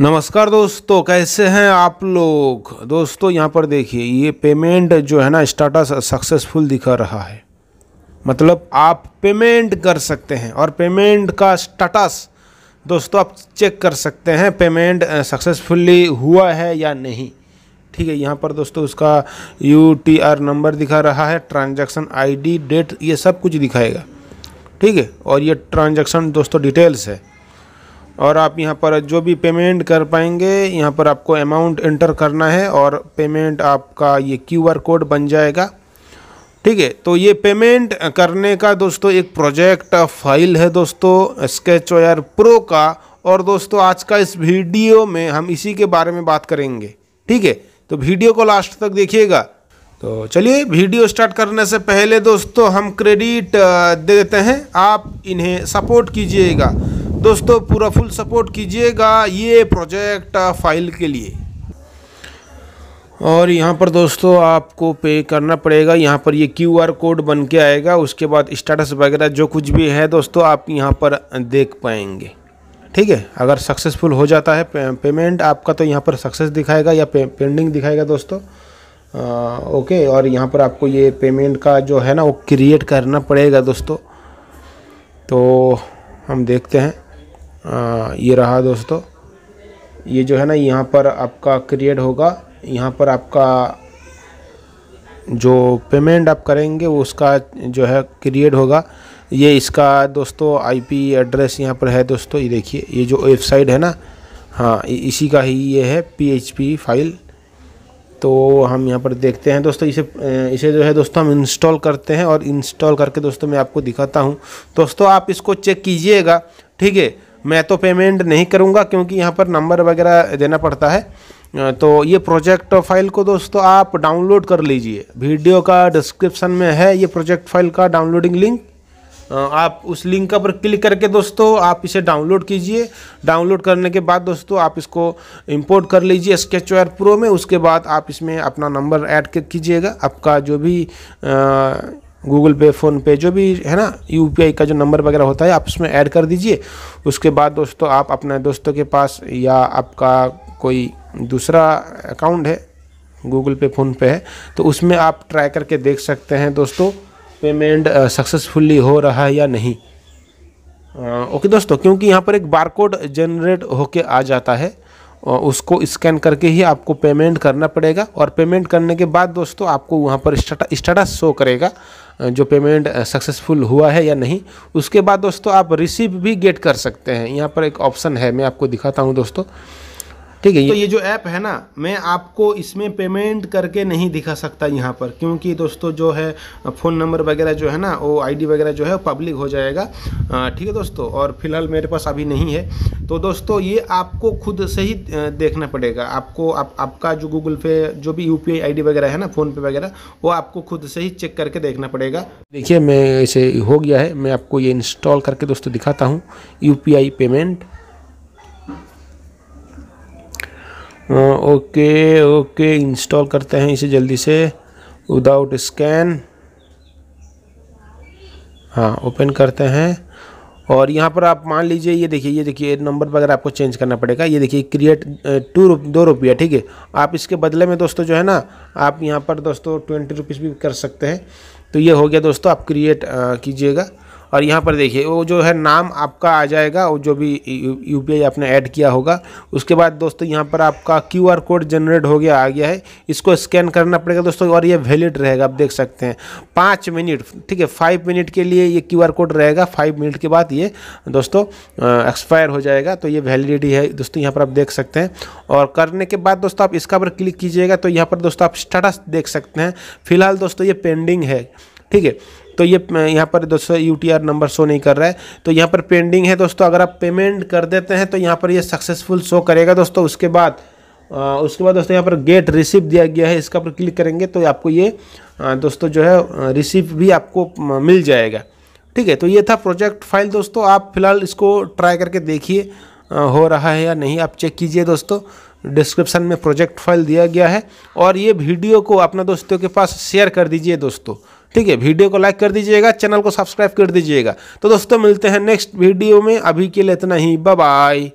नमस्कार दोस्तों, कैसे हैं आप लोग? दोस्तों, यहाँ पर देखिए, ये पेमेंट जो है ना स्टाटस सक्सेसफुल दिखा रहा है। मतलब आप पेमेंट कर सकते हैं और पेमेंट का स्टाटस दोस्तों, आप चेक कर सकते हैं पेमेंट सक्सेसफुली हुआ है या नहीं। ठीक है, यहाँ पर दोस्तों, उसका यू टी आर नंबर दिखा रहा है ट्रांजैक्शन आईडी डेट ये सब कुछ दिखाएगा। ठीक है, और ये ट्रांजैक्शन दोस्तों डिटेल्स है। और आप यहाँ पर जो भी पेमेंट कर पाएँगे, यहाँ पर आपको अमाउंट एंटर करना है और पेमेंट आपका ये क्यू आर कोड बन जाएगा। ठीक है तो ये पेमेंट करने का दोस्तों एक प्रोजेक्ट फ़ाइल है दोस्तों स्केच वायर प्रो का। और दोस्तों आज का इस वीडियो में हम इसी के बारे में बात करेंगे। ठीक है तो वीडियो को लास्ट तक देखिएगा। तो चलिए वीडियो स्टार्ट करने से पहले दोस्तों हम क्रेडिट दे देते हैं। आप इन्हें सपोर्ट कीजिएगा। दोस्तों पूरा फुल सपोर्ट कीजिएगा ये प्रोजेक्ट फ़ाइल के लिए। और यहाँ पर दोस्तों आपको पे करना पड़ेगा। यहाँ पर ये क्यू आर कोड बन के आएगा। उसके बाद स्टेटस वगैरह जो कुछ भी है दोस्तों आप यहाँ पर देख पाएँगे। ठीक है? अगर सक्सेसफुल हो जाता है पे, पेमेंट आपका तो यहाँ पर सक्सेस दिखाएगा या पे, पेंडिंग दिखाएगा दोस्तों। आ, ओके और यहाँ पर आपको ये पेमेंट का जो है ना वो क्रिएट करना पड़ेगा दोस्तों। तो हम देखते हैं। ये रहा दोस्तों। ये जो है ना, यहाँ पर आपका क्रिएट होगा। यहाँ पर आपका जो पेमेंट आप करेंगे उसका जो है क्रिएट होगा। ये इसका दोस्तों आईपी एड्रेस यहाँ पर है दोस्तों। ये देखिए, ये जो वेबसाइट है ना हाँ इसी का ही ये है पीएचपी फ़ाइल तो हम यहाँ पर देखते हैं दोस्तों, इसे इसे जो है दोस्तों, हम इंस्टॉल करते हैं। और इंस्टॉल करके दोस्तों, मैं आपको दिखाता हूँ। दोस्तों, आप इसको चेक कीजिएगा, ठीक है? मैं तो पेमेंट नहीं करूँगा क्योंकि यहाँ पर नंबर वगैरह देना पड़ता है। तो ये प्रोजेक्ट फ़ाइल को दोस्तों आप डाउनलोड कर लीजिए। वीडियो का डिस्क्रिप्शन में है ये प्रोजेक्ट फ़ाइल का डाउनलोडिंग लिंक आप उस लिंक का पर क्लिक करके दोस्तों आप इसे डाउनलोड कीजिए। डाउनलोड करने के बाद दोस्तों आप इसको इंपोर्ट कर लीजिए स्केच प्रो में। उसके बाद आप इसमें अपना नंबर ऐड कीजिएगा। आपका जो भी गूगल पे, फ़ोन पे, जो भी है ना UPI का जो नंबर वगैरह होता है, आप उसमें ऐड कर दीजिए। उसके बाद दोस्तों, आप अपने दोस्तों के पास या आपका कोई दूसरा अकाउंट है, गूगल पे, फ़ोन पे है तो उसमें आप ट्राई करके देख सकते हैं दोस्तों, पेमेंट सक्सेसफुली हो रहा है या नहीं। ओके दोस्तों, क्योंकि यहाँ पर एक बारकोड जनरेट होके आ जाता है। उसको स्कैन करके ही आपको पेमेंट करना पड़ेगा। और पेमेंट करने के बाद दोस्तों, आपको वहाँ पर स्टेटस शो करेगा जो पेमेंट सक्सेसफुल हुआ है या नहीं। उसके बाद दोस्तों, आप रिसीव भी गेट कर सकते हैं। यहाँ पर एक ऑप्शन है, मैं आपको दिखाता हूँ दोस्तों। ठीक है तो ये जो ऐप है ना मैं आपको इसमें पेमेंट करके नहीं दिखा सकता यहाँ पर क्योंकि दोस्तों जो है फ़ोन नंबर वगैरह जो है ना वो आईडी वगैरह जो है पब्लिक हो जाएगा। ठीक है दोस्तों और फ़िलहाल मेरे पास अभी नहीं है। तो दोस्तों ये आपको खुद से ही देखना पड़ेगा। आपको आप, आपका जो गूगल पे जो भी यू पी वगैरह है ना फ़ोन पे वगैरह वो आपको खुद से ही चेक करके देखना पड़ेगा। देखिए मैं इसे हो गया है। मैं आपको ये इंस्टॉल करके दोस्तों दिखाता हूँ। You payment okay okay, install करते हैं इसे जल्दी से विदाउट स्कैन हाँ ओपन करते हैं। और यहाँ पर आप मान लीजिए, ये देखिए ये देखिए नंबर वगैरह आपको चेंज करना पड़ेगा। ये देखिए क्रिएट टू रुप दो रुपया, ठीक है? आप इसके बदले में दोस्तों जो है ना, आप यहाँ पर दोस्तों ट्वेंटी रुपीज़ भी कर सकते हैं। तो ये हो गया दोस्तों, आप क्रिएट कीजिएगा। और यहाँ पर देखिए, वो जो है नाम आपका आ जाएगा, वो जो भी यू पी आपने ऐड किया होगा। उसके बाद दोस्तों, यहाँ पर आपका क्यू आर कोड जनरेट हो गया, आ गया है। इसको स्कैन करना पड़ेगा दोस्तों, और ये वैलिड रहेगा, आप देख सकते हैं। पाँच मिनट, ठीक है, फाइव मिनट के लिए ये क्यू आर कोड रहेगा, फाइव मिनट के बाद ये दोस्तों एक्सपायर हो जाएगा तो ये वैलिडिटी है। दोस्तों, यहाँ पर आप देख सकते हैं। और करने के बाद दोस्तों, आप इसका पर क्लिक कीजिएगा तो यहाँ पर दोस्तों, आप स्टेटस देख सकते हैं। फ़िलहाल दोस्तों, ये पेंडिंग है। ठीक है? तो ये यहाँ पर दोस्तों यूटीआर नंबर शो नहीं कर रहा है। तो यहाँ पर पेंडिंग है दोस्तों अगर आप पेमेंट कर देते हैं तो यहाँ पर ये सक्सेसफुल शो करेगा दोस्तों। उसके बाद आ, उसके बाद दोस्तों यहाँ पर गेट रिसीव दिया गया है इसका पर क्लिक करेंगे तो आपको ये आ, दोस्तों जो है रिसीव भी आपको मिल जाएगा। ठीक है? तो ये था प्रोजेक्ट फ़ाइल दोस्तों। आप फ़िलहाल इसको ट्राई करके देखिए हो रहा है या नहीं। आप चेक कीजिए दोस्तों। डिस्क्रिप्शन में प्रोजेक्ट फ़ाइल दिया गया है। और ये वीडियो को अपना दोस्तों के पास शेयर कर दीजिए दोस्तों। ठीक है, वीडियो को लाइक कर दीजिएगा चैनल को सब्सक्राइब कर दीजिएगा। तो दोस्तों, मिलते हैं नेक्स्ट वीडियो में। अभी के लिए इतना ही। बाय